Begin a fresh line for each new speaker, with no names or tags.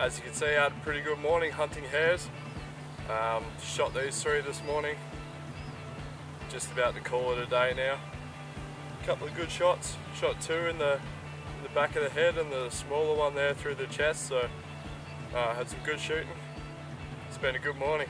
as you can see, I had a pretty good morning hunting hares. Um, shot these three this morning. Just about to call it a day now. A couple of good shots. Shot two in the in the back of the head and the smaller one there through the chest. So uh, had some good shooting. It's been a good morning.